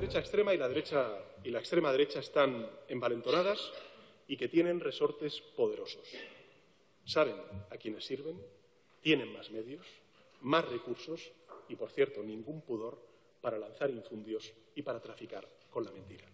derecha extrema y la, derecha, y la extrema derecha están envalentonadas y que tienen resortes poderosos. Saben a quiénes sirven, tienen más medios, más recursos y, por cierto, ningún pudor para lanzar infundios y para traficar con la mentira.